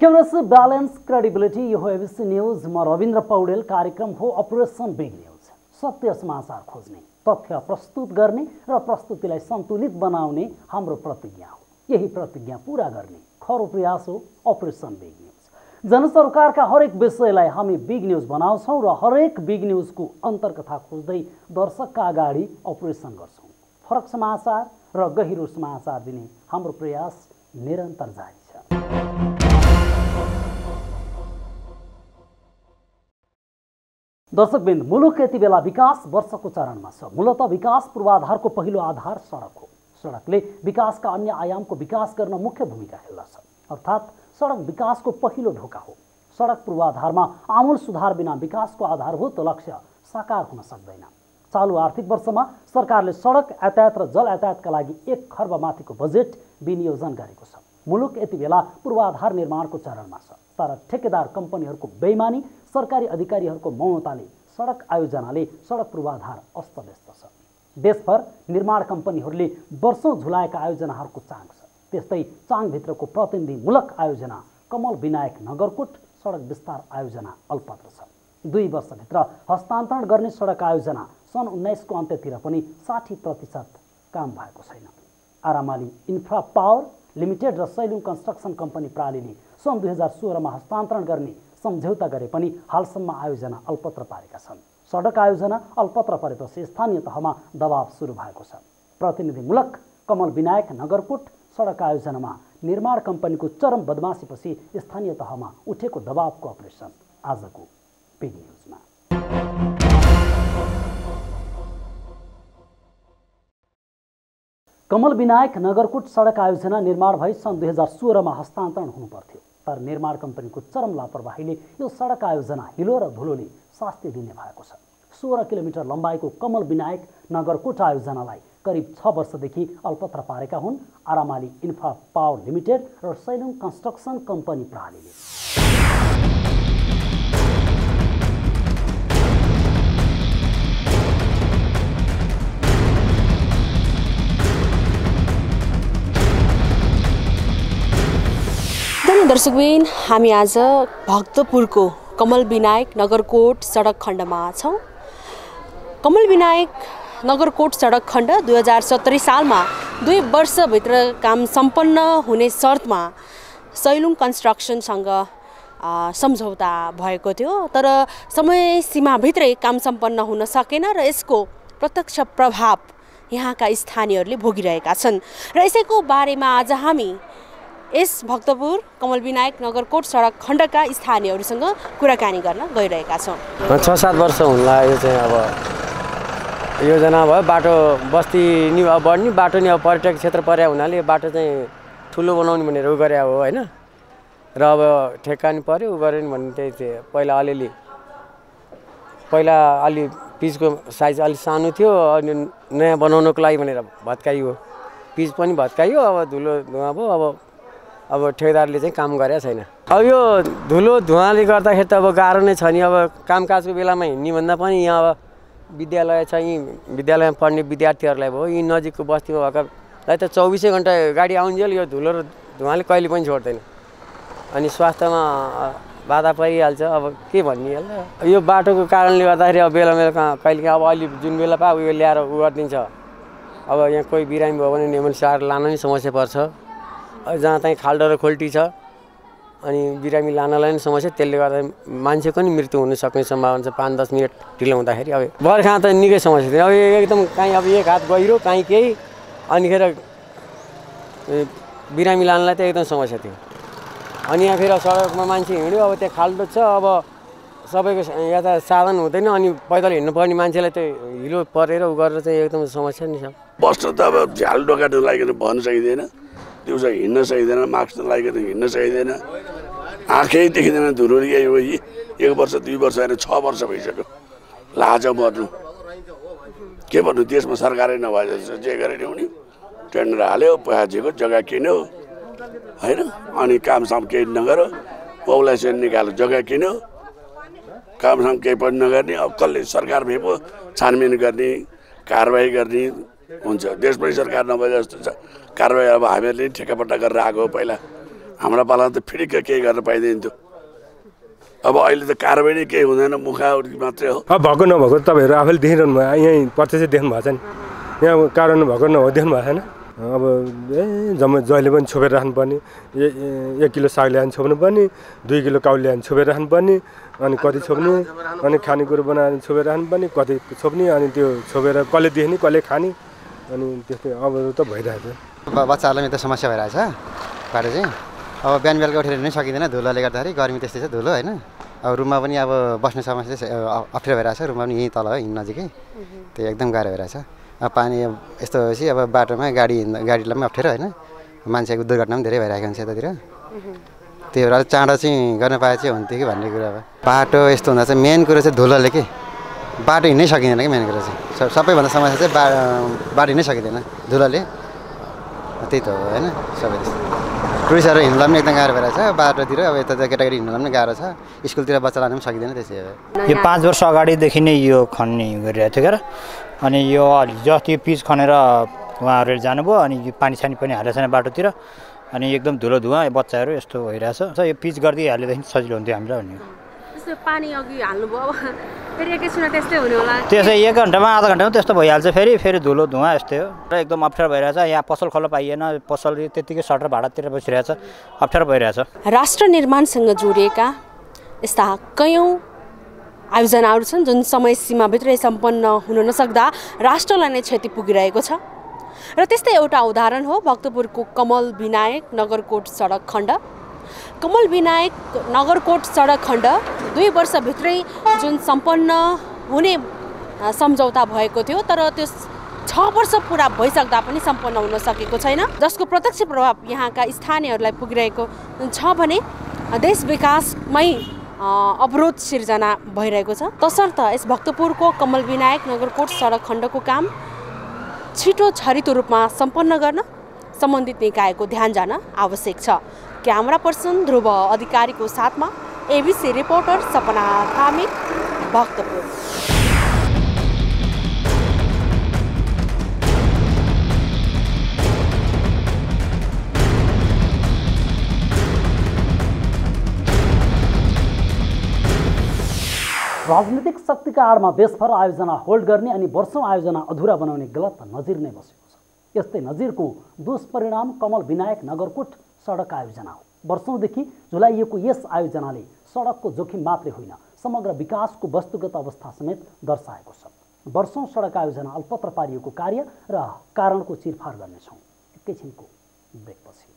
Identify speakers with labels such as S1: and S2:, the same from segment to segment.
S1: Accuracy balance credibility यो हो ABC news म रविन्द्र पौडेल कार्यक्रम हो अपरेसन बिग न्युज सत्य समाचार खोज्ने तथ्य प्रस्तुत गर्ने र प्रस्तुतिलाई सन्तुलित बनाउने हाम्रो प्रतिज्ञा हो। यही प्रतिज्ञा पुरा गर्ने खरो प्रयास हो अपरेसन बिग न्युज जनसरकारका हरेक विषयलाई हामी बिग न्युज बनाउँछौँ र हरेक बिग न्युजको अन्तर्कथा खोज्दै दर्शकका अगाडि अपरेसन गर्छौँ। फरक समाचार र गहिरो समाचार दिने हाम्रो प्रयास निरन्तर जारी छ। दर्शकबिन्द मुलुक यति बेला विकास वर्षको चरणमा छ। मूलत विकास पूर्वाधारको पहिलो आधार सडक हो। सडकले विकासका अन्य आयामको विकास गर्न मुख्य भूमिका खेल्दछ। अर्थात् सडक विकासको पहिलो ढोका हो। सडक पूर्वाधारमा आमूल सुधार बिना विकासको आधारभूत लक्ष्य साकार हुन सक्दैन। चालु आर्थिक वर्षमा सरकारले सडक यातायात र जल यातायातका लागि एक खर्ब माथिको बजेट विनियोजन गरेको छ। मुलुक यति बेला पूर्वाधार निर्माणको चरणमा छ। तर ठेकेदार कम्पनीहरूको बेइमानी सरकारी अधिकारीहरूको मौनताले सडक आयोजनाले सडक पूर्वाधार अस्तव्यस्त छ। देशभर निर्माण कम्पनीहरूले वर्षौँ झुलाएका आयोजनाहरूको चाङ छ। त्यस्तै चाङभित्रको प्रतिनिधिमूलक आयोजना कमल विनायक नगरकोट सडक विस्तार आयोजना अल्पत्र छ। दुई वर्षभित्र हस्तान्तरण गर्ने सडक आयोजना सन् उन्नाइसको अन्त्यतिर पनि साठी प्रतिशत काम भएको छैन। आरामाली इन्फ्रा पावर लिमिटेड र सैलुङ कन्स्ट्रक्सन कम्पनी प्रालीले सन् दुई हजार सोह्रमा हस्तान्तरण गर्ने सम्झौता गरे पनि हालसम्म आयोजना अल्पत्र पारेका छन्। सडक आयोजना अल्पत्र परेपछि स्थानीय तहमा दबाव सुरु भएको छ। प्रतिनिधिमूलक कमल विनायक नगरकोट सडक आयोजनामा निर्माण कम्पनीको चरम बदमासीपछि स्थानीय तहमा उठेको दबावको अपरेसन आजको बिग न्युजमा। कमल विनायक नगरकोट सडक आयोजना निर्माण भई सन् दुई हजार सोह्रमा हस्तान्तरण हुनुपर्थ्यो। तर निर्माण कम्पनीको चरम लापरवाहीले यो सडक आयोजना हिलो र धुलोले शास्ति दिने भएको छ। सोह्र किलोमिटर लम्बाइको कमल विनायक नगरकोट आयोजनालाई करिब छ वर्षदेखि अल्पत्र पारेका हुन्। आरामाली इन्फ्रा पावर लिमिटेड र सैलुङ कन्स्ट्रक्सन कम्पनी प्रणालीले।
S2: दर्शकबिन हामी आज भक्तपुरको कमल विनायक नगरकोट सडक खण्डमा छौँ। कमल विनायक नगरकोट सडक खण्ड दुई हजार सत्तरी सालमा दुई वर्षभित्र काम सम्पन्न हुने शर्तमा सैलुङ कन्स्ट्रक्सनसँग सम्झौता भएको थियो। तर समय सीमाभित्रै काम सम्पन्न हुन सकेन र यसको प्रत्यक्ष प्रभाव यहाँका स्थानीयहरूले भोगिरहेका छन्। र यसैको बारेमा आज हामी यस भक्तपुर कमल विनायक नगरकोट सडक खण्डका स्थानीयहरूसँग कुराकानी गर्न गइरहेका छौँ।
S3: छ सात वर्ष हुन लाग्यो चाहिँ अब योजना भयो बाटो बस्ती नि अब बढ्ने बाटो नि अब पर्यटक क्षेत्र पर्या हुनाले बाटो चाहिँ ठुलो बनाउने भनेर उ गरे हो होइन? र अब ठेक्का नि पऱ्यो उ गऱ्यो नि भने त्यही थियो। पहिला अलिअलि पहिला अलि पिचको साइज अलिक सानो थियो अनि नयाँ बनाउनको लागि भनेर भत्काइयो। पिच पनि भत्काइयो अब धुलो धुवा भयो अब अब ठेकेदारले चाहिँ काम गरेको छैन। अब यो धुलो धुवाले गर्दाखेरि त अब गाह्रो नै छ नि। अब कामकाजको बेलामा हिँड्ने भन्दा पनि यहाँ अब विद्यालय छ यहीँ विद्यालयमा पढ्ने विद्यार्थीहरूलाई भयो यहीँ नजिकको बस्तीमा भएकालाई त चौबिसै घन्टा गाडी आउन्जेल यो धुलो र धुवाले कहिले पनि छोड्दैन। अनि स्वास्थ्यमा बाधा परिहाल्छ। अब के भन्ने होला यो बाटोको कारणले गर्दाखेरि अब बेला बेला कहाँ कहिले काहीँ अब अहिले जुन बेला पा उयो ल्याएर उ गरिदिन्छ। अब यहाँ कोही बिरामी भयो भने नेमल सार लान नि समस्या पर्छ। जहाँ चाहिँ खाल्डो र खोल्टी छ अनि बिरामी लानलाई पनि समस्या त्यसले गर्दा मान्छेको नि मृत्यु हुन सक्ने सम्भावना छ। पाँच दस मिनट ढिलो हुँदाखेरि। अब बर्खा त निकै समस्या थियो। अब एकदम काहीँ अब एक हात गहिरो काहीँ केही अनिखेर बिरामी लानलाई त एकदम समस्या थियो। अनि यहाँ फेरि सडकमा मान्छे हिँड्यो अब त्यहाँ खाल्डो छ। अब सबैको यता साधन हुँदैन अनि पैदल हिँड्नुपर्ने मान्छेलाई त हिलो परेर उ गरेर चाहिँ एकदम समस्या नि छ।
S4: बस्न त अब झ्याल डोकाट लगाइकन भन्न सकिँदैन। दिउँसो हिँड्न सकिँदैन मास्क लगाइकन हिँड्न सकिँदैन। आँखै देखिँदैन हो यी। एक वर्ष दुई वर्ष होइन छ वर्ष भइसक्यो। लाज मर्नु के भन्नु देशमा सरकारै नभए जे गरे ल्याउने टेन्डर हाल्यो पैसा जग्गा किन्यो। होइन? अनि कामसाम केही नगर। पपुलेसन निकाल्यो जग्गा किन्यो। कामसाम केही पनि नगर्ने। अब कसले सरकार भए पो छानबिन गर्ने कारवाही गर्ने हुन्छ देश पनि सरकार नभए जस्तो छ। कारवाही अब हामीहरूले नि ठेक्कापट्टा गरेर आएको पहिला। हाम्रा पालामा त फिडिक्क केही गर्न पाइँदैन थियो अब अहिले त कारबाही नै केही हुँदैन मुखावटी मात्रै हो।
S5: अब भएको नभएको तपाईँहरू आफैले देखिरहनु भयो। यहीँ प्रत्यक्ष देख्नु भएको छ नि। यहाँ कारण भएको नभएको देख्नु भएको छैन। अब ए जम्मै जहिले पनि छोपेर राख्नुपर्ने। एक किलो साग ल्याएर छोप्नु पर्ने दुई किलो काउली ल्याएर छोपेर राख्नुपर्ने अनि कति छोप्ने अनि खानेकुरो बनाएर छोपेर राख्नुपर्ने कति छोप्ने अनि त्यो छोपेर कसले देख्ने कसले खाने। अनि त्यस्तै अब त भइरहेको छ
S6: बच्चाहरूलाई त समस्या भइरहेछ। बाटो चाहिँ अब बिहान बेलुका उठेर हिँड्नै सकिँदैन धुलोले गर्दाखेरि। गर्मी त्यस्तै छ धुलो होइन। अब रुममा पनि अब बस्ने समस्या अप्ठ्यारो भइरहेछ। रुममा पनि यहीँ तल हो हिँड्नु नजिकै। त्यो एकदम गाह्रो भइरहेछ। अब पानी यस्तो भएपछि अब बाटोमा गाडी हिँड्दा गाडीलाई पनि अप्ठ्यारो होइन। मान्छेको दुर्घटना पनि धेरै भइरहेको हुन्छ यतातिर। त्यही भएर चाँडो चाहिँ गर्न पाए चाहिँ हुन्थ्यो कि भन्ने कुरा अब। बाटो यस्तो हुँदा चाहिँ मेन कुरो चाहिँ धुलोले के? बाटो हिँड्नै सकिँदैन कि मेन कुरो चाहिँ? सबैभन्दा समस्या चाहिँ बा बाटो हिँड्नै सकिँदैन। धुलोले? त्यही त हो होइन? सबै टुरिस्टहरू हिँड्दा पनि एकदम गाह्रो भइरहेछ बाटोतिर अब यता केटाकेटी हिँड्दा पनि गाह्रो छ। स्कुलतिर बच्चा लानु पनि सकिँदैन त्यसै अब
S7: यो पाँच वर्ष अगाडिदेखि नै यो खन्ने गरिरहेको थियो क्या अनि यो अलि जति पिच खनेर उहाँहरूले जानुभयो अनि यो पानी सानी पनि हालेको छैन बाटोतिर। अनि एकदम धुलो धुवा बच्चाहरू यस्तो भइरहेछ। छ यो पिच गरिदिइ हालेदेखि सजिलो हुन्थ्यो हामीलाई भन्ने
S2: त्यस्तो पानी अघि हाल्नुभयो। अब फेरि एकैछिनमा त्यस्तै हुने होला
S7: त्यसै एक घन्टामा आधा घन्टामा त्यस्तो भइहाल्छ फेरि फेरि धुलो धुवा यस्तै हो। र एकदम अप्ठ्यारो भइरहेछ। यहाँ पसल खोल्न पाइएन पसल त्यत्तिकै सटर भाडातिर बसिरहेछ। अप्ठ्यारो भइरहेछ।
S2: राष्ट्र निर्माणसँग जोडिएका यस्ता कैयौँ आयोजनाहरू छन् जुन समय सीमाभित्रै सम्पन्न हुन नसक्दा राष्ट्रलाई नै क्षति पुगिरहेको छ। र त्यस्तै एउटा उदाहरण हो भक्तपुरको कमल विनायक नगरकोट सडक खण्ड। कमल विनायक नगरकोट सडक खण्ड दुई वर्षभित्रै जुन सम्पन्न हुने सम्झौता भएको थियो तर त्यो छ वर्ष पुरा भइसक्दा पनि सम्पन्न हुन सकेको छैन। जसको प्रत्यक्ष प्रभाव यहाँका स्थानीयहरूलाई पुगिरहेको छ भने देश विकासमै अवरोध सिर्जना भइरहेको छ। तसर्थ यस भक्तपुरको कमल विनायक नगरकोट सडक खण्डको काम छिटो छरितो रूपमा सम्पन्न गर्न सम्बन्धित निकायको ध्यान जान आवश्यक छ। क्यामेरा पर्सन ध्रुव अधिकारीको साथमा एबिसी रिपोर्टर सपना थामी भक्तपुर।
S1: राजनीतिक शक्तिका आडमा देशभर आयोजना होल्ड गर्ने अनि वर्षौँ आयोजना अधुरा बनाउने गलत नजिर नै बसेको छ। यस्तै नजिरको दुष्परिणाम कमल विनायक नगरकोट सडक आयोजना हो। वर्षौँदेखि झुलाइएको यस आयोजनाले सडकको जोखिम मात्रै होइन समग्र विकासको वस्तुगत अवस्था समेत दर्शाएको छ। वर्षौँ सडक आयोजना अल्पत्र पारिएको कार्य र कारणको चिरफार गर्नेछौँ। एकैछिनको ब्रेकपछि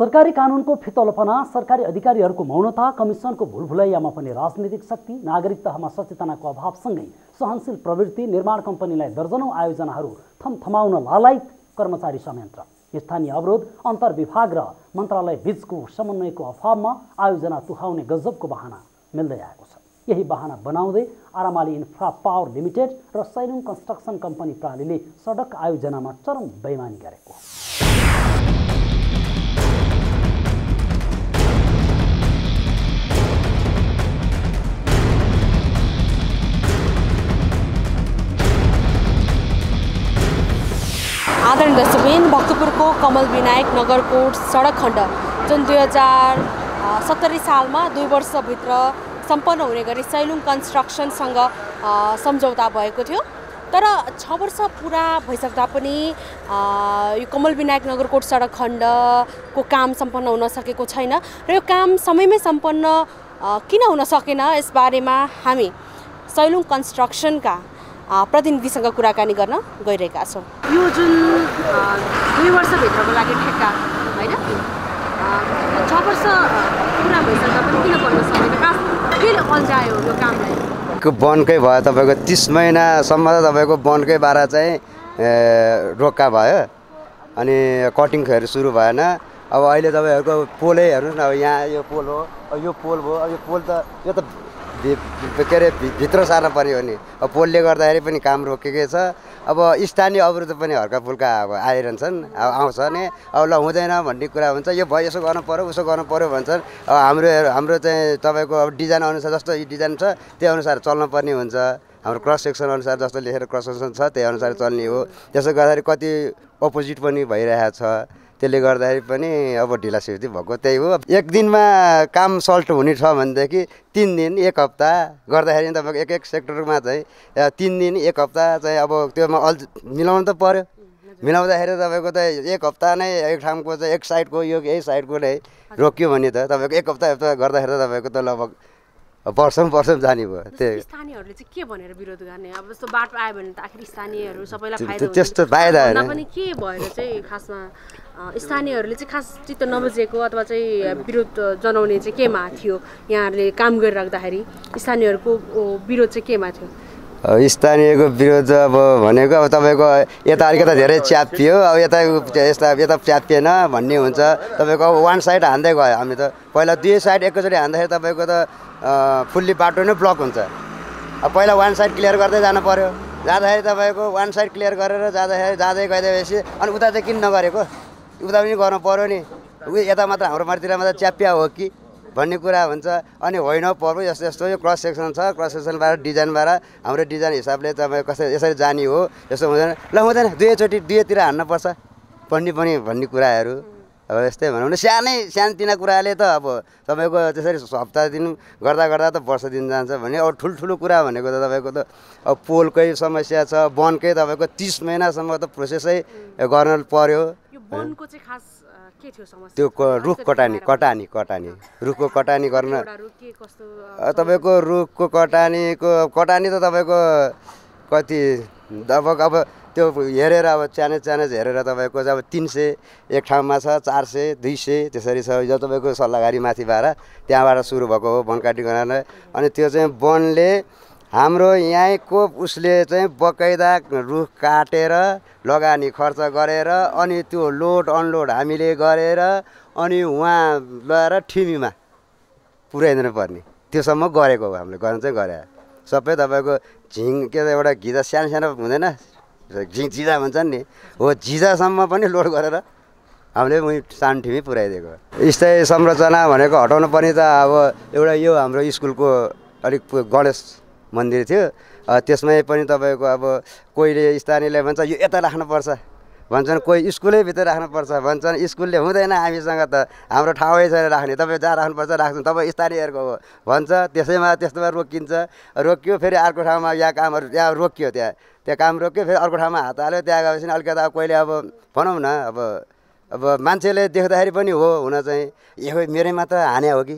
S1: सरकारी कानुनको फितलोपना सरकारी अधिकारीहरूको मौनता कमिसनको भुलभुलैयामा पनि राजनीतिक शक्ति नागरिक तहमा सचेतनाको अभावसँगै सहनशील प्रवृत्ति निर्माण कम्पनीलाई दर्जनौँ आयोजनाहरू थमथमाउन लालायत कर्मचारी संयन्त्र स्थानीय अवरोध अन्तर्विभाग र मन्त्रालय बीचको समन्वयको अभावमा आयोजना तुहाउने गजबको बहाना मिल्दै आएको छ। यही बहाना बनाउँदै आरामाली इन्फ्रा पावर लिमिटेड र सैलुङ कन्स्ट्रक्सन कम्पनी प्रालीले सडक आयोजनामा चरम बेइमानी गरेको
S2: आदरणीय दर्शकबिन भक्तपुरको कमल विनायक नगरकोट सडक खण्ड जुन दुई हजार सत्तरी सालमा दुई वर्षभित्र सम्पन्न हुने गरी सैलुङ कन्स्ट्रक्सनसँग सम्झौता भएको थियो। तर छ वर्ष पुरा भइसक्दा पनि यो कमल विनायक नगरकोट सडक खण्डको काम सम्पन्न हुन सकेको छैन र यो काम समयमै सम्पन्न किन हुन सकेन यसबारेमा हामी सैलुङ कन्स्ट्रक्सनका प्रतिनिधिसँग कुराकानी गर्न गइरहेका छौँ। यो जुन दुई वर्षभित्रको लागि ठेक्का होइन? छ वर्ष पुरा भइसक्दा पनि किन गर्न सकेन? के अल्झायो यो कामलाई?
S6: को वनकै भयो तपाईँको तिस महिनासम्म त तपाईँको वनकै बाह्र चाहिँ रोक्का भयो। अनि कटिङहरू सुरु भएन। अब अहिले तपाईँहरूको पोलै हेर्नुहोस् न अब यहाँ यो पोल हो अब यो पोल भयो अब यो पोल त यो त के अरे भित्र सार्न पर्यो नि अब पोलले गर्दाखेरि पनि काम रोकेकै छ। अब स्थानीय अवरोध पनि हल्का फुल्का अब आइरहन्छन् अब आउँछ नि अब ल हुँदैन भन्ने कुरा हुन्छ। यो भयो यसो गर्नु पऱ्यो उसो गर्नु पऱ्यो भन्छन्। अब हाम्रो हाम्रो चाहिँ तपाईँको अब डिजाइन अनुसार जस्तो डिजाइन छ त्यो अनुसार चल्नुपर्ने हुन्छ।
S8: हाम्रो क्रस सेक्सन अनुसार जस्तो लेखेर क्रस सेक्सन छ त्यही अनुसार चल्ने हो। त्यसो गर्दाखेरि कति अपोजिट पनि भइरहेको छ। त्यसले गर्दाखेरि पनि अब ढिलासिर्ती भएको त्यही हो। एक दिनमा काम सल्ट हुने छ भनेदेखि तिन दिन एक हप्ता गर्दाखेरि तपाईँको एक एक सेक्टरमा चाहिँ तिन दिन एक हप्ता चाहिँ अब त्योमा अल मिलाउनु त पऱ्यो मिलाउँदाखेरि तपाईँको त एक हप्ता नै एक ठाउँको चाहिँ एक साइडको यो यही साइडको नै रोक्यो भने त तपाईँको एक हप्ता हप्ता गर्दाखेरि त तपाईँको त लगभग वर्षौँ वर्षौँ जाने भयो। त्यही।
S2: स्थानीयहरूले चाहिँ के भनेर विरोध गर्ने? अब जस्तो बाटो आयो भने त आखिर स्थानीयहरू सबैलाई
S8: त्यो-
S2: फाइदा
S8: त्यस्तो। फाइदा।
S2: पनि के भएर चाहिँ खासमा अ, स्थानीयहरूले चाहिँ खास चित्त नबुझेको अथवा चाहिँ विरोध जनाउने चाहिँ केमा थियो? यहाँहरूले काम गरिराख्दाखेरि स्थानीयहरूको विरोध चाहिँ केमा थियो?
S8: स्थानीयको विरोध अब भनेको अब तपाईँको यता अलिकति धेरै च्यापियो अब यता यस्ता यता च्यापिएन भन्ने हुन्छ। तपाईँको अब वान साइड हान्दै गयो हामी त। पहिला दुई साइड एकैचोटि हान्दाखेरि तपाईँको त फुल्ली बाटो नै ब्लक हुन्छ। अब पहिला वान साइड क्लियर गर्दै जानु पऱ्यो जाँदाखेरि तपाईँको वान साइड क्लियर गरेर जाँदाखेरि जाँदै गइदिएपछि अनि उता चाहिँ किन नगरेको? उता पनि गर्नु पऱ्यो नि। यता मात्र हाम्रो माथितिर मात्र च्यापिया हो कि भन्ने कुरा हुन्छ। अनि होइन पर्व यस्तो यस्तो यो क्रस सेक्सन छ। क्रस सेक्सनबाट डिजाइनबाट हाम्रो डिजाइन हिसाबले तपाईँ कसरी यसरी जाने हो यस्तो हुँदैन। ल हुँदैन। दुवैचोटि दुवैतिर हान्नुपर्छ। पढ्ने पनि भन्ने कुराहरू। अब यस्तै भनौँ न सानै सानोतिना कुराले त अब तपाईँको त्यसरी हप्ता दिन गर्दा गर्दा त वर्ष दिन जान्छ भने अब ठुल्ठुलो कुरा भनेको त तपाईँको त अब पोलकै समस्या छ वनकै तपाईँको तिस महिनासम्म त प्रोसेसै गर्न पर्यो। त्यो रुख कटानी कटानी कटानी। रुखको कटानी गर्न तपाईँको रुखको कटानीको कटानी त तपाईँको कति अब अब त्यो हेरेर अब च्यानेज च्यानेज हेरेर तपाईँको अब तिन सय एक ठाउँमा छ चार सय दुई सय त्यसरी छ। यो तपाईँको सल्लाहकारी माथि भएर त्यहाँबाट सुरु भएको हो वन काटी गर्न अनि त्यो चाहिँ वनले हाम्रो यहीँको उसले चाहिँ बकैदा रुख काटेर लगानी खर्च गरेर अनि त्यो लोड अनलोड हामीले गरेर अनि उहाँ लगाएर ठिमीमा पुऱ्याइदिनु पर्ने। त्योसम्म गरेको हो हामीले गर्न चाहिँ गरे। सबै तपाईँको झिङ के त एउटा घिजा सानो सानो हुँदैन झिङ झिजा भन्छन् नि हो झिजासम्म पनि लोड गरेर हामीले उहीँ सानो ठिमी पुऱ्याइदिएको स्थायी संरचना भनेको हटाउनु पर्ने त अब एउटा यो हाम्रो स्कुलको अलिक गणेश मन्दिर थियो। त्यसमै पनि तपाईँको अब कोहीले स्थानीयले भन्छ यो यता राख्नुपर्छ। भन्छन् कोही स्कुलै भित्र राख्नुपर्छ। भन्छन् स्कुलले हुँदैन हामीसँग त। हाम्रो ठाउँै छैन राख्ने। तपाईँ जहाँ राख्नुपर्छ राख्नु तपाईँ स्थानीयहरूको हो। भन्छ त्यसैमा त्यस्तोमा रोकिन्छ। रोकियो फेरि अर्को ठाउँमा यहाँ कामहरू त्यहाँ रोकियो त्यहाँ। त्यहाँ काम रोक्यो फेरि अर्को ठाउँमा हात हाल्यो त्यहाँ गएपछि अलिकति अब कोहीले अब भनौँ न अब अब मान्छेले देख्दाखेरि पनि हो हुन चाहिँ यो मेरै मात्र हाने हो कि?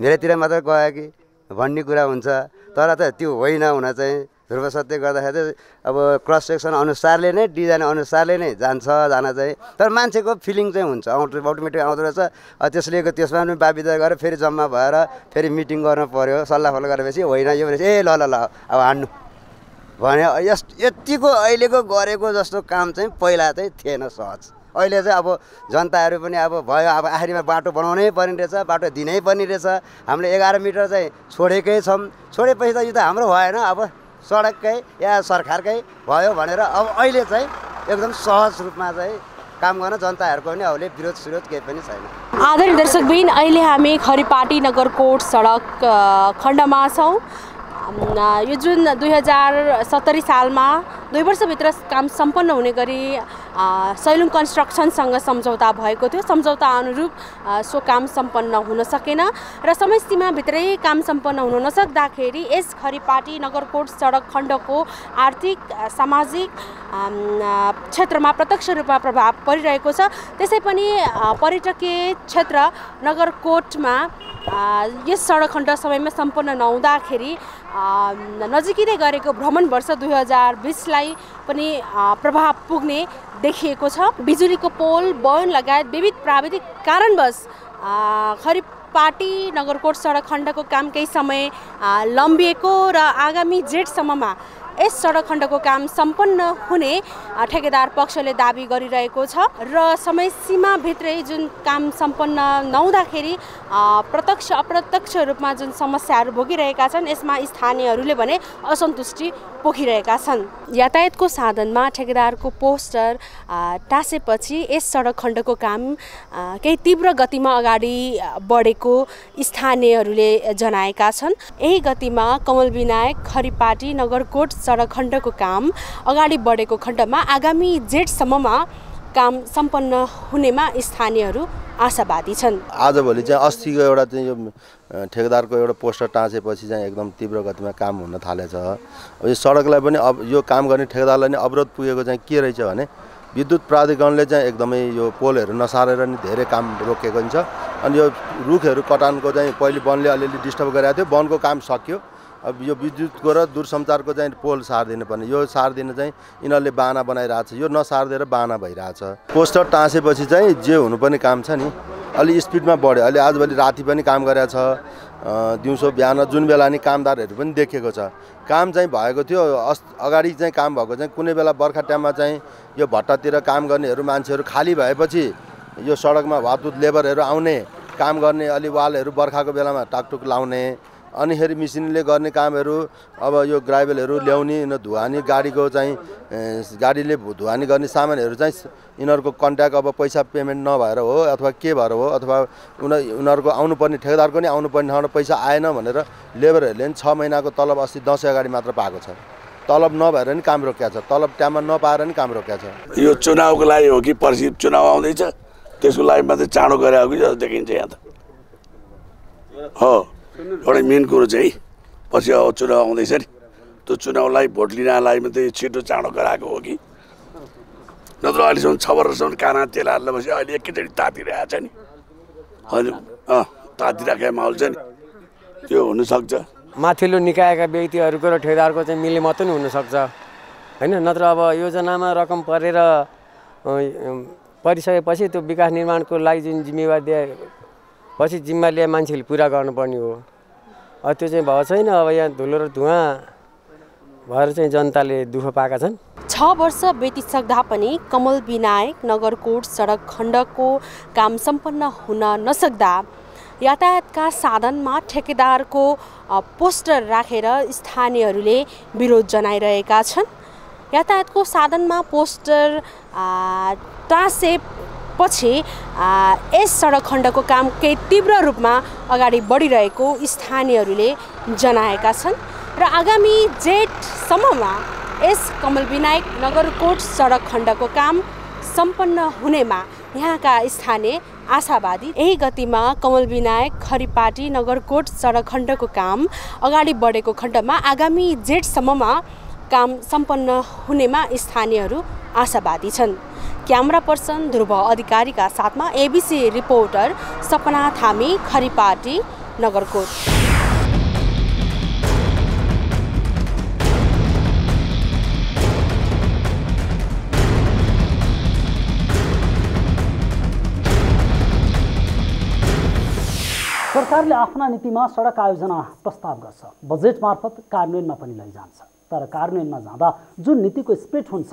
S8: मेरैतिर मात्र गयो कि? भन्ने कुरा हुन्छ। तर त त्यो होइन हुन चाहिँ ध्रुव सत्य गर्दाखेरि चाहिँ अब क्रस सेक्सन अनुसारले नै डिजाइन अनुसारले नै जान्छ जान चाहिँ। तर मान्छेको फिलिङ चाहिँ हुन्छ आउट अटोमेटिक आउँदो रहेछ। त्यसले त्यसमा पनि बाबिदा गरेर फेरि जम्मा भएर फेरि मिटिङ गर्नु पऱ्यो सल्लाह गरेपछि होइन यो ए ल ल ल अब हान्नु। भने यस यतिको अहिलेको गरेको जस्तो काम चाहिँ पहिला चाहिँ थिएन सहज। अहिले चाहिँ अब जनताहरू पनि अब भयो अब आखिरीमा बाटो बनाउनै पर्ने रहेछ बाटो दिनै पर्ने रहेछ। हामीले एघार मिटर चाहिँ छोडेकै छौँ। छोडेपछि त यो त हाम्रो भएन अब सडककै या सरकारकै भयो भनेर अब अहिले चाहिँ एकदम सहज रूपमा चाहिँ काम गर्न जनताहरूको पनि अहिले विरोध सिरोध केही पनि छैन।
S2: आदरणीय दर्शकबिन अहिले हामी खरिपाटी नगरकोट सडक खण्डमा छौँ। यो जुन दुई हजार सत्तरी सालमा दुई वर्षभित्र काम सम्पन्न हुने गरी सैलुङ कन्स्ट्रक्सनसँग सम्झौता भएको थियो। सम्झौता अनुरूप सो काम सम्पन्न हुन सकेन र समय सीमाभित्रै काम सम्पन्न हुन नसक्दाखेरि यस खरिपाटी नगरकोट सडक खण्डको आर्थिक सामाजिक क्षेत्रमा प्रत्यक्ष रूपमा प्रभाव परिरहेको छ। त्यसै पनि पर्यटकीय क्षेत्र नगरकोटमा यस सडक खण्ड समयमा सम्पन्न नहुँदाखेरि अ, नजिकै गरेको भ्रमण वर्ष दुई हजार बिसलाई पनि प्रभाव पुग्ने देखिएको छ। बिजुलीको पोल बयन लगायत विविध प्राविधिक कारणवश अ, खरिपाटी नगरकोट सडक खण्डको काम केही समय लम्बिएको र आगामी जेठसम्ममा यस सडक खण्डको काम सम्पन्न हुने ठेकेदार पक्षले दावी गरिरहेको छ र समय सीमाभित्रै जुन काम सम्पन्न नहुँदाखेरि प्रत्यक्ष अप्रत्यक्ष रूपमा जुन समस्याहरू भोगिरहेका छन् यसमा स्थानीयहरूले भने असन्तुष्टि पोखिरहेका छन्। यातायातको साधनमा ठेकेदारको पोस्टर टाँसेपछि यस सडक खण्डको काम केही तीव्र गतिमा अगाडि बढेको स्थानीयहरूले जनाएका छन्। यही गतिमा कमल विनायक खरिपाटी नगरकोट सडक खण्डको काम अगाडि बढेको खण्डमा आगामी जेठसम्ममा काम सम्पन्न हुनेमा स्थानीयहरू आशावादी छन्।
S9: आजभोलि चाहिँ अस्तिको एउटा चाहिँ यो ठेकेदारको एउटा पोस्टर टाँसेपछि चाहिँ एकदम तीव्र गतिमा काम हुन थालेछ। यो सडकलाई पनि अब यो काम गर्ने ठेकेदारलाई नै अवरोध पुगेको चाहिँ के रहेछ भने विद्युत प्राधिकरणले चाहिँ एकदमै यो पोलहरू नसारेर नि धेरै काम रोकेको हुन्छ। अनि यो रुखहरू कटानको चाहिँ पहिले वनले अलिअलि डिस्टर्ब गरेको थियो वनको काम सकियो। अब यो विद्युतको र दूरसञ्चारको चाहिँ पोल सारिदिनु पर्ने। यो सारिदिन चाहिँ यिनीहरूले बाना बनाइरहेको छ यो नसारिदिएर बाना भइरहेछ। पोस्टर टाँसेपछि चाहिँ जे हुनुपर्ने काम छ नि अलि स्पिडमा बढ्यो। अहिले आजभोलि राति पनि काम गरेको छ। दिउँसो बिहान जुन बेला नि कामदारहरू पनि देखेको छ। काम चाहिँ भएको थियो। अस अगाडि चाहिँ काम भएको चाहिँ कुनै बेला बर्खा टाइममा चाहिँ यो भट्टातिर काम गर्नेहरू मान्छेहरू खाली भएपछि यो सडकमा भातुत लेबरहरू आउने काम गर्ने अलि वालहरू बर्खाको बेलामा टाकटुक लाउने अनिखेरि मिसिनले गर्ने कामहरू अब यो ग्राइबलहरू ल्याउने न धुवानी गाडीको चाहिँ गाडीले धुवानी गर्ने सामानहरू चाहिँ यिनीहरूको कन्ट्याक्ट अब पैसा पेमेन्ट नभएर हो अथवा के भएर हो अथवा उनी उनीहरूको आउनुपर्ने ठेकेदारको नि आउनुपर्ने ठाउँमा पैसा आएन भनेर लेबरहरूले पनि छ महिनाको तलब अस्ति दसैँ अगाडि मात्र पाएको छ। तलब नभएर नि काम रोकिएको छ तलब टाइममा नपाएर नि काम रोकिएको छ।
S4: यो चुनावको लागि हो कि पछि चुनाव आउँदैछ त्यसको लागि मात्रै चाँडो गरे हो कि जस्तो देखिन्छ यहाँ त। हो। एउटा मेन कुरो चाहिँ पछि अब चुनाव आउँदैछ नि। त्यो चुनावलाई भोट लिनलाई मात्रै छिटो चाँडो गराएको हो कि। नत्र अहिलेसम्म छ वर्षसम्म काना तेल बसी अहिले एकैचोटि तातिरहेको छ नि। हजुर अँ तातिराखेको माहौल छ नि। त्यो हुनसक्छ।
S3: माथिल्लो निकायका व्यक्तिहरूको र ठेकेदारको चाहिँ मिले मात्रै नि हुनसक्छ। होइन नत्र अब योजनामा रकम परेर परिसकेपछि त्यो विकास निर्माणको लागि जुन जिम्मेवारी दिए पछि जिम्मा लिए मान्छेले पुरा गर्नुपर्ने हो। त्यो चाहिँ भएको छैन अब यहाँ धुलो र धुवा भएर चाहिँ जनताले दुःख पाएका छन्।
S2: छ वर्ष बितिसक्दा पनि कमल विनायक नगरकोट सडक खण्डको काम सम्पन्न हुन नसक्दा यातायातका साधनमा ठेकेदारको पोस्टर राखेर स्थानीयहरूले विरोध जनाइरहेका छन्। यातायातको साधनमा पोस्टर आ, आ, यस सडक खण्डको काम केही तीव्र रूपमा अगाडि बढिरहेको स्थानीयहरूले जनाएका छन् र आगामी जेठसम्ममा यस कमल विनायक नगरकोट सडक खण्डको काम सम्पन्न हुनेमा यहाँका स्थानीय आशावादी यही गतिमा कमल विनायक खरिपाटी नगरकोट सडक खण्डको काम अगाडि बढेको खण्डमा आगामी जेठसम्ममा काम सम्पन्न हुनेमा स्थानीयहरू आशावादी छन्। क्यामरा पर्सन ध्रुव अधिकारीका साथमा एबिसी रिपोर्टर सपना थामी खरिपाटी नगरकोट।
S1: सरकारले आफ्ना नीतिमा सडक आयोजना प्रस्ताव गर्छ। बजेट मार्फत कार्यान्वयनमा पनि लैजान्छ। तर कार्यान्वयनमा जाँदा जुन नीतिको स्प्रिट हुन्छ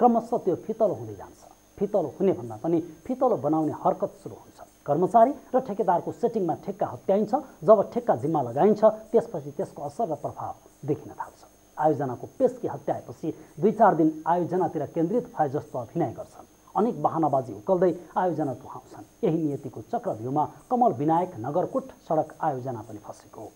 S1: क्रमशः त्यो फितलो हुँदै जान्छ। फितलो हुने भन्दा पनि फितलो बनाउने हरकत सुरु हुन्छ। कर्मचारी र ठेकेदारको सेटिङमा ठेक्का हत्याइन्छ जब ठेक्का जिम्मा लगाइन्छ त्यसपछि त्यसको असर र प्रभाव देखिन थाल्छ। आयोजनाको पेस्की हत्याएपछि दुई चार दिन आयोजनातिर केन्द्रित भए जस्तो अभिनय गर्छन्। अनेक बहानाबाजी उकल्दै आयोजना तुहाउँछन् यही नियतिको चक्रव्यूहमा कमल विनायक नगरकोट सडक आयोजना पनि फँसेको हो।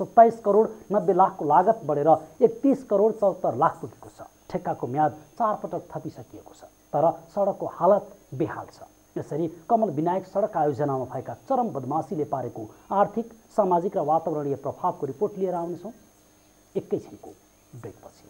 S1: सत्ताइस करोड नब्बे लाखको लागत बढेर एकतिस करोड चौहत्तर लाख पुगेको छ। ठेक्काको म्याद चार पटक थपिसकिएको छ। तर सडकको हालत बेहाल छ। यसरी कमल विनायक सडक आयोजनामा भएका चरम बदमासीले पारेको आर्थिक सामाजिक र वातावरणीय प्रभावको रिपोर्ट लिएर आउनेछौँ। एकैछिनको ब्रेकपछि।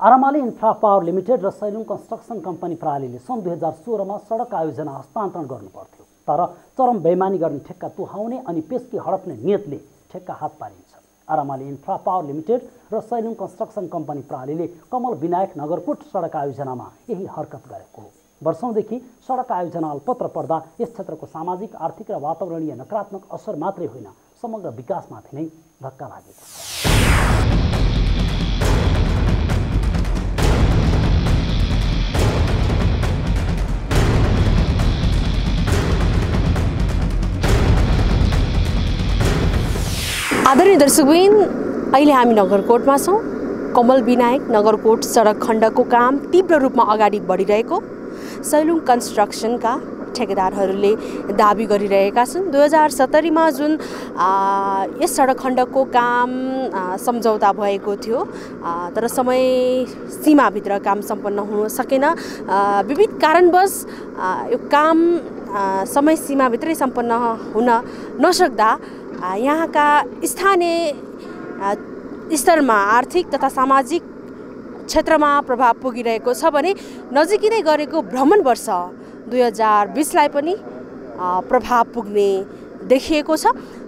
S1: आरामाली इन्फ्रा पावर लिमिटेड र सैलुङ कन्स्ट्रक्सन कम्पनी प्रणालीले सन् दुई हजार सोह्रमा सडक आयोजना हस्तान्तरण गर्नुपर्थ्यो। तर चरम बेमानी गर्ने ठेक्का तुहाउने अनि पेस्की हडप्ने नियतले ठेक्का हात पारिन्छ आरामाली इन्फ्रा पावर लिमिटेड र सैलुङ कन्स्ट्रक्सन कम्पनी प्रणालीले कमल विनायक नगरकोट सडक आयोजनामा यही हरकत गरेको हो। वर्षौँदेखि सडक आयोजना अल्पत्र पर्दा यस क्षेत्रको सामाजिक आर्थिक र वातावरणीय नकारात्मक असर मात्रै होइन समग्र विकासमाथि नै धक्का लागेको छ।
S2: आदरणीय दर्शकबिन अहिले हामी नगरकोटमा छौँ। कमल विनायक नगरकोट सडक खण्डको काम तीव्र रूपमा अगाडि बढिरहेको। सैलुङ कन्स्ट्रक्सनका ठेकेदारहरूले दाबी गरिरहेका छन्। दुई हजार सत्तरीमा जुन यस सडक खण्डको काम सम्झौता भएको थियो तर समय सीमाभित्र काम सम्पन्न हुन सकेन। विविध कारणवश यो काम समय सीमाभित्रै सम्पन्न हुन नसक्दा यहाँका स्थानीय स्तरमा आर्थिक तथा सामाजिक क्षेत्रमा प्रभाव पुगिरहेको छ भने नजिकै नै गरेको भ्रमण वर्ष दुई हजार बिसलाई पनि प्रभाव पुग्ने देखिएको छ।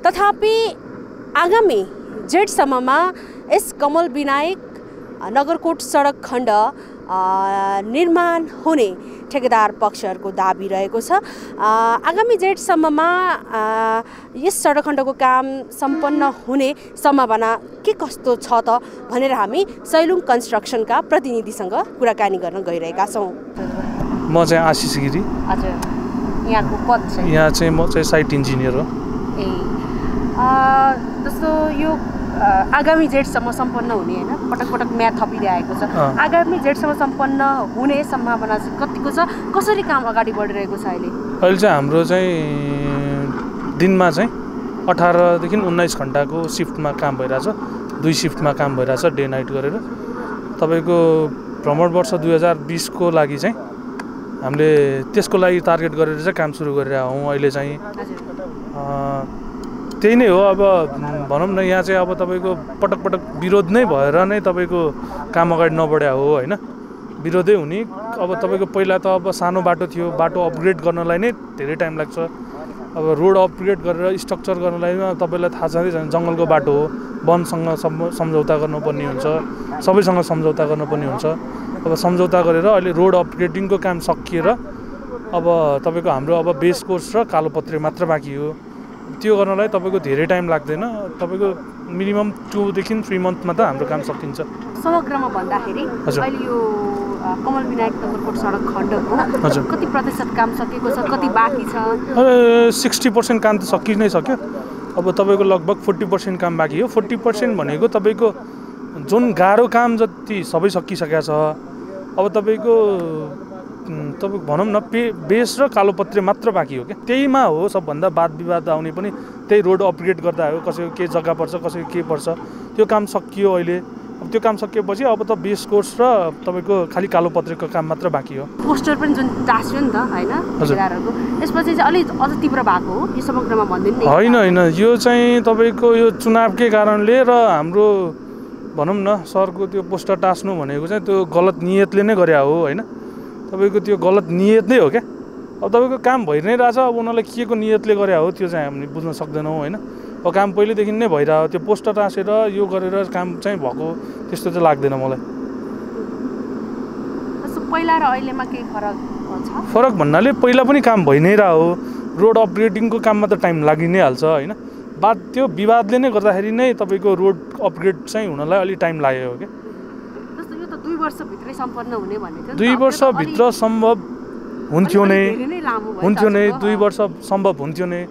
S2: तथापि आगामी जेठसम्ममा यस कमल विनायक नगरकोट सडक खण्ड निर्माण हुने ठेकेदार पक्षहरूको दाबी रहेको छ। आगामी जेठसम्ममा यस सडक खण्डको काम सम्पन्न हुने सम्भावना के कस्तो छ त भनेर हामी सैलुङ कन्स्ट्रक्सनका प्रतिनिधिसँग कुराकानी गर्न गइरहेका छौँ।
S10: म चाहिँ आशिष गिरी।
S2: हजुर यहाँको पद चाहिँ?
S10: यहाँ चाहिँ म चाहिँ साइट इन्जिनियर हो।
S2: ए जस्तो यो आगामी जेठसम्म सम्पन्न हुने होइन? पटक पटक म्याथ थपिरहेको छ। आगामी जेठसम्म सम्पन्न हुने सम्भावना चाहिँ कतिको छ? कसरी काम अगाडि बढिरहेको छ अहिले?
S10: अहिले चाहिँ हाम्रो चाहिँ दिनमा चाहिँ अठारदेखि उन्नाइस घन्टाको सिफ्टमा काम भइरहेछ। दुई सिफ्टमा काम भइरहेछ डे नाइट गरेर। तपाईँको भ्रमण वर्ष दुई हजार बिसको लागि चाहिँ हामीले त्यसको लागि टार्गेट गरेर चाहिँ काम सुरु गरेर हौँ। अहिले चाहिँ त्यही नै हो। अब भनौँ न यहाँ चाहिँ अब तपाईँको पटक पटक विरोध नै भएर नै तपाईँको काम अगाडि नबढ्या हो होइन? विरोधै हुने। अब तपाईँको पहिला त अब सानो बाटो थियो। बाटो अपग्रेड गर्नलाई नै धेरै टाइम लाग्छ। अब रोड अपग्रेड गरेर स्ट्रक्चर गर्नलाई तपाईँलाई थाहा छँदै छ जङ्गलको बाटो हो। वनसँग सम् सम्झौता गर्नुपर्ने हुन्छ। सबैसँग सम्झौता गर्नुपर्ने हुन्छ। अब सम्झौता गरेर अहिले रोड अपग्रेडिङको काम सकिएर अब तपाईँको हाम्रो अब बेस कोर्स र कालोपत्रे मात्र बाँकी हो। त्यो गर्नलाई तपाईँको धेरै टाइम लाग्दैन। तपाईँको मिनिमम टूदेखि थ्री मन्थमा त हाम्रो काम सकिन्छ।
S2: समग्रमा भन्दाखेरि। अहिले यो कमल विनायक नगरकोट सडक खण्डको
S10: हजुर।
S2: कति प्रतिशत काम सकेको छ कति बाँकी छ?
S10: सिक्सटी पर्सेन्ट काम त सकि नै सक्यो। अब तपाईँको लगभग फोर्टी पर्सेन्ट काम बाँकी हो। फोर्टी पर्सेन्ट भनेको तपाईँको जुन गाह्रो काम जति सबै सकिसकेको छ अब तपाईँको तपाईँको भनौँ न पे बेस र कालोपत्रे मात्र बाँकी हो क्या? त्यहीमा हो सबभन्दा वाद विवाद आउने पनि त्यही रोड अपग्रेड गर्दा हो कसैको के जग्गा पर्छ कसैको के पर्छ। त्यो काम सकियो अहिले। अब त्यो काम सकिएपछि अब त बेस कोर्स र तपाईँको खालि कालोपत्रेको काम मात्र बाँकी हो।
S2: पोस्टर पनि जुन टाँस्यो नि त होइन यसपछि चाहिँ अलिक अझ तीव्र भएको हो यो समग्रमा भनिदिनु नि।
S10: होइन होइन यो चाहिँ तपाईँको यो चुनावकै कारणले र हाम्रो भनौँ न सरको त्यो पोस्टर टाँस्नु भनेको चाहिँ त्यो गलत नियतले नै गरे हो होइन? तपाईँको त्यो गलत नियत नै हो क्या? अब तपाईँको काम भइ नै रहेछ अब उनीहरूलाई के को नियतले गरे हो त्यो चाहिँ हामीले बुझ्न सक्दैनौँ होइन? अब काम पहिल्यैदेखि नै भइरहेको त्यो पोस्टर टाँसेर यो गरेर काम चाहिँ भएको त्यस्तो चाहिँ लाग्दैन मलाई।
S2: पहिला र अहिलेमा केही फरक छ?
S10: फरक भन्नाले पहिला पनि काम भइ नै रह्यो रोड अपग्रेडिङको काममा त टाइम लागि नै हाल्छ होइन? बाद त्यो विवादले नै गर्दाखेरि नै तपाईँको रोड अपग्रेड चाहिँ हुनलाई अलिक टाइम लाग्यो क्या?
S2: जस्तो यो त दुई वर्षभित्रै सम्पन्न हुने भनेको थियो।
S10: दुई वर्षभित्र सम्भव हुन्थ्यो नै। हुन्थ्यो नै दुई। वर्ष सम्भव हुन्थ्यो नै।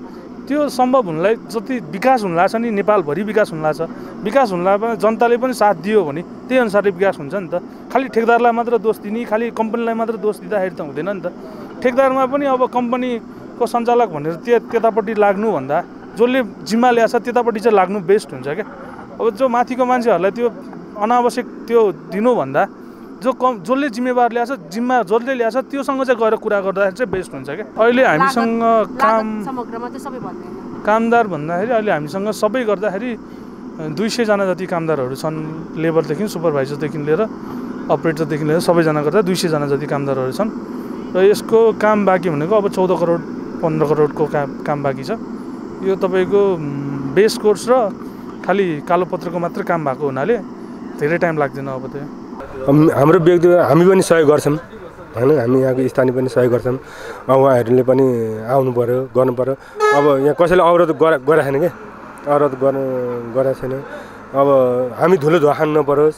S10: त्यो सम्भव हुनलाई जति विकास हुन लाग्छ नि नेपालभरि विकास हुन लाग्छ विकास हुन लाग्दा जनताले पनि साथ दियो भने त्यही अनुसारले विकास हुन्छ नि त। खालि ठेकदारलाई मात्र दोष दिने खालि कम्पनीलाई मात्र दोष दिँदाखेरि त हुँदैन नि त। ठेकदारमा पनि अब कम्पनीको सञ्चालक भनेर त्यो त्यतापट्टि लाग्नुभन्दा जसले जिम्मा ल्याएको छ त्यतापट्टि चाहिँ लाग्नु बेस्ट हुन्छ क्या। अब जो माथिको मान्छेहरूलाई त्यो अनावश्यक त्यो दिनुभन्दा जो कम जसले जिम्मेवार ल्याएको छ जिम्मा जसले ल्याएको छ त्योसँग चाहिँ गएर कुरा गर्दाखेरि चाहिँ बेस्ट हुन्छ क्या। अहिले हामीसँग काम कामदार भन्दाखेरि अहिले हामीसँग सबै गर्दाखेरि दुई सयजना जति कामदारहरू छन् लेबरदेखि सुपरभाइजरदेखि लिएर अपरेटरदेखि लिएर सबैजना गर्दा दुई सयजना जति कामदारहरू छन्। र यसको काम बाँकी भनेको अब चौध करोड पन्ध्र करोडको काम काम बाँकी छ। यो तपाईँको बेस कोर्स र खालि कालोपत्रको मात्र काम भएको हुनाले धेरै टाइम लाग्दैन अब त्यो
S5: हम- हाम्रो व्यक्ति हामी पनि सहयोग गर्छौँ। होइन हामी यहाँको स्थानीय पनि सहयोग गर्छौँ। उहाँहरूले पनि आउनु पऱ्यो गर्नु पऱ्यो अब यहाँ कसैले अवरोध गरा गराएन क्या अनुरोध गर्न गरेको छैन। अब हामी धुलो धुवा खानु नपरोस्।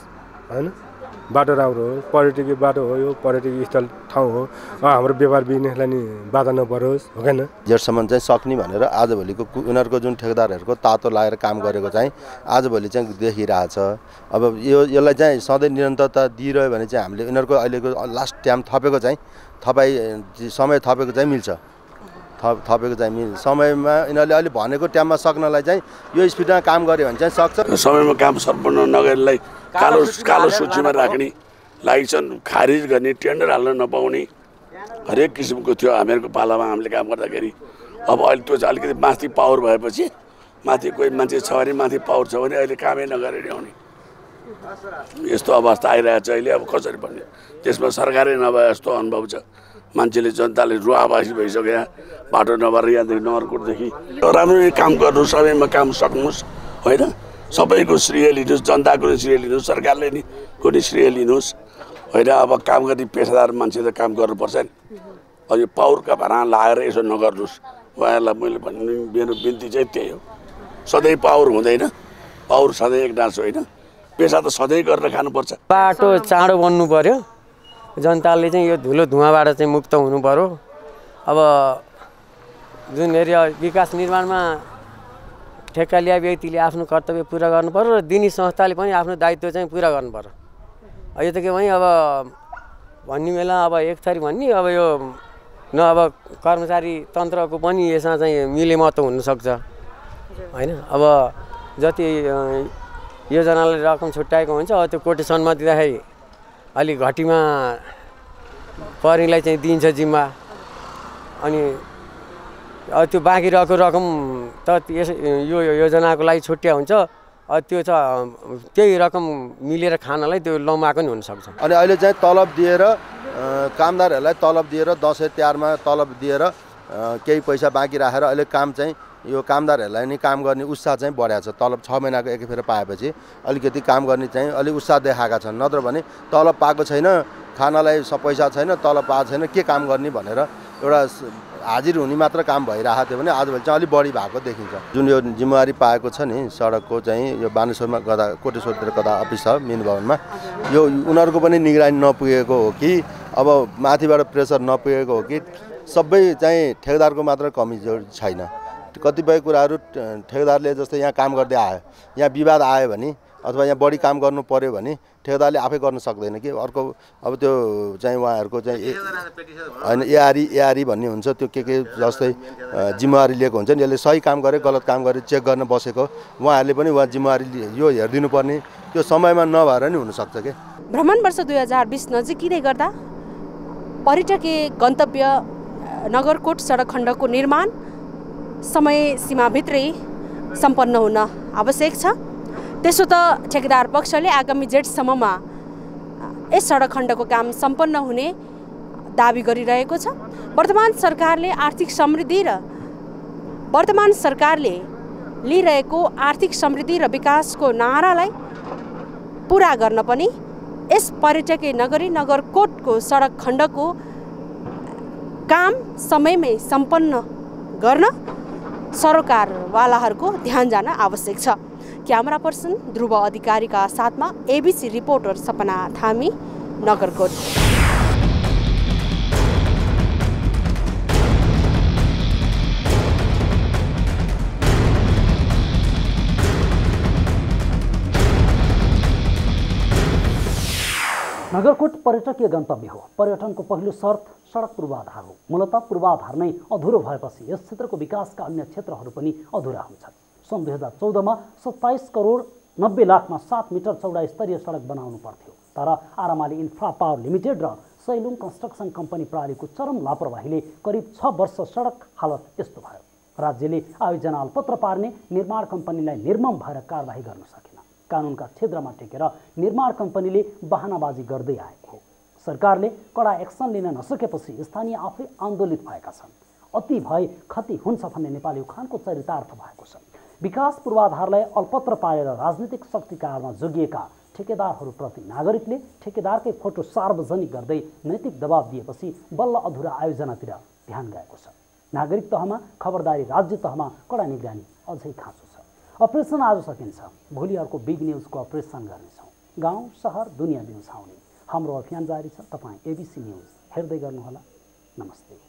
S5: होइन? बाटो राम्रो होस् पर्यटकीय बाटो हो यो पर्यटकीय स्थल ठाउँ हो। हाम्रो व्यापार बिजनेसलाई नि बाधा नपरोस् हो कि
S9: जेठसम्म चाहिँ सक्ने भनेर आजभोलिको उनीहरूको जुन ठेकेदारहरूको तातो लागेर काम गरेको चाहिँ आजभोलि चाहिँ देखिरहेछ। अब यो यसलाई चाहिँ सधैँ निरन्तरता दिइरह्यो भने चाहिँ हामीले उनीहरूको अहिलेको लास्ट टाइम थपेको चाहिँ थपाइ अ, समय थपेको चाहिँ मिल्छ। थप थपेको चाहिँ मिल समयमा यिनीहरूले अहिले भनेको टाइममा सक्नलाई चाहिँ यो स्पिडमा काम गऱ्यो भने चाहिँ सक्छ।
S4: समयमा काम सम्पन्न नगरेलाई कालो कालो सूचीमा राख्ने लाइसेन्स खारिज गर्ने टेन्डर हाल्न नपाउने हरेक किसिमको थियो हामीहरूको पालामा हामीले काम गर्दाखेरि अब अहिले त्यो चाहिँ अलिकति माथि पावर भएपछि माथि कोही मान्छे छ भने माथि पावर छ भने अहिले कामै नगरेर आउने यस्तो अवस्था आइरहेको छ अहिले अब कसरी भन्ने? त्यसमा सरकारै नभए जस्तो अनुभव छ। मान्छेले जनताले रुवाबासी भइसक्यो बाटो नभएर यहाँदेखि नगरकोटदेखि। राम्ररी काम गर्नु समयमा काम सक्नुहोस् होइन? सबैको श्रेय लिनुहोस् जनताको श्रेय लिनुहोस् सरकारले नि को नि श्रेय लिनुहोस्। होइन अब काम गर्ने पेसादार मान्छे त काम गर्नुपर्छ नि। अब यो पाउरका भाँडा लगाएर यसो नगर्नुहोस्। उहाँहरूलाई मैले भन्ने मेरो बिन्ती चाहिँ त्यही हो। सधैँ पावर हुँदैन। पावर सधैँ एक डाँस होइन? पेसा त सधैँ गरेर खानुपर्छ।
S3: बाटो चाँडो बन्नु पर्यो। जनताले चाहिँ यो धुलो धुवाँबाट चाहिँ मुक्त हुनु पर्यो। अब जुन एरिया विकास निर्माणमा ठेक्का लिया व्यक्तिले आफ्नो कर्तव्य पुरा गर्नु पर्यो र दिने संस्थाले पनि आफ्नो दायित्व चाहिँ पुरा गर्नु पर्यो। अब यो त के भने अब भन्ने बेला अब एक थरी भन्ने अब यो न अब कर्मचारी तन्त्रको पनि यसमा चाहिँ मिलेमतो हुनसक्छ। होइन? अब जति योजनाले रकम छुट्याएको हुन्छ त्यो कोटेसनमा दिँदाखेरि अलिक घटीमा परिलाई चाहिँ दिन्छ जिम्मा। अनि त्यो बाँकी रहेको रकम त यस यो योजनाको लागि छुट्या हुन्छ। त्यो छ त्यही रकम मिलेर खानलाई त्यो लम्बाएको नि हुनसक्छ।
S9: अनि अहिले चाहिँ तलब दिएर कामदारहरूलाई तलब दिएर दसैँ तिहारमा तलब दिएर केही पैसा बाँकी राखेर अहिले काम चाहिँ यो कामदारहरूलाई नि काम गर्ने उत्साह चाहिँ बढाएको छ। तलब छ महिनाको एक फेर पाएपछि अलिकति काम गर्ने चाहिँ अलिक उत्साह देखाएका छन्। नत्र भने तलब पाएको छैन खानालाई पैसा छैन तलब पाएको छैन के काम गर्ने भनेर एउटा हाजिर हुने मात्र काम भइरहेको थियो भने आजभोलि चाहिँ अलिक बढी भएको देखिन्छ। जुन यो जिम्मेवारी पाएको छ नि सडकको चाहिँ यो बानेश्वरमा गदा कोटेश्वरतिर गदा अफिस छ मिन भवनमा यो उनीहरूको पनि निगरानी नपुगेको हो कि अब माथिबाट प्रेसर नपुगेको हो कि सबै चाहिँ ठेकेदारको मात्र कमी छैन। कतिपय कुराहरू ठेकेदारले जस्तै यहाँ काम गर्दै आयो यहाँ विवाद आयो भने अथवा यहाँ बढी काम गर्नु पऱ्यो भने ठेकेदारले आफै गर्न सक्दैन कि। अर्को अब त्यो चाहिँ उहाँहरूको चाहिँ होइन एआरई एआरई भन्ने हुन्छ। त्यो के के जस्तै जिम्मेवारी लिएको हुन्छ नि। यसले सही काम गरे गलत काम गरे चेक गर्न बसेको। उहाँहरूले पनि उहाँ जिम्मेवारी यो हेरिदिनु पर्ने त्यो समयमा नभएर नि हुनसक्छ कि?
S2: भ्रमण वर्ष दुई हजार बिस नजिकिँदै गर्दा पर्यटकीय गन्तव्य नगरकोट सडक खण्डको निर्माण समय सीमाभित्रै सम्पन्न हुन आवश्यक छ। त्यसो त ठेकेदार पक्षले आगामी जेठसम्ममा यस सडक खण्डको काम सम्पन्न हुने दावी गरिरहेको छ। वर्तमान सरकारले आर्थिक समृद्धि र वर्तमान सरकारले लिइरहेको आर्थिक समृद्धि र विकासको नारालाई पुरा गर्न पनि यस पर्यटकीय नगरी नगरकोटको सडक खण्डको काम समयमै सम्पन्न गर्न सरकारवालाहरूको ध्यान जान आवश्यक छ। क्यामेरा पर्सन ध्रुव अधिकारीका साथमा एबिसी रिपोर्टर सपना थामी नगरकोट।
S1: नगरकोट पर्यटकीय गन्तव्य हो। पर्यटनको पहिलो शर्त सडक पूर्वाधार हो। मूलत पूर्वाधार नै अधुरो भएपछि यस क्षेत्रको विकासका अन्य क्षेत्रहरू पनि अधुरा हुन्छन्। सन् दुई हजार चौधमा सत्ताइस करोड नब्बे लाखमा सात मिटर चौडा स्तरीय सडक बनाउनु पर्थ्यो। तर आरामाली इन्फ्रा पावर लिमिटेड र सैलुङ कन्स्ट्रक्सन कम्पनी प्रणालीको चरम लापरवाहीले करिब छ वर्ष सडक हालत यस्तो भयो। राज्यले आयोजना पत्र पार्ने निर्माण कम्पनीलाई निर्मम भएर कारवाही गर्न सकेन कानुनका क्षेत्रमा टेकेर निर्माण कम्पनीले बहानाबाजी गर्दै आएको हो। सरकारले कडा एक्सन लिन नसकेपछि स्थानीय आफै आन्दोलित भएका छन्। अति भए खति हुन्छ भन्ने नेपाली उखानको चरितार्थ भएको छ। विकास पूर्वाधारलाई अल्पत्र पारेर राजनीतिक शक्तिका आडमा जोगिएका ठेकेदारहरूप्रति नागरिकले ठेकेदारकै फोटो सार्वजनिक गर्दै नैतिक दबाव दिएपछि बल्ल अधुरा आयोजनातिर ध्यान गएको छ। नागरिक तहमा खबरदारी राज्य तहमा कडा निगरानी अझै खाँचो अपरेसन आज सकिन्छ। भोलि अर्को बिग न्युजको अपरेसन गर्नेछौँ। गाउँ सहर दुनियाँ दिउँछाउने हाम्रो अभियान जारी छ। तपाईँ एबिसी न्युज हेर्दै गर्नुहोला। नमस्ते।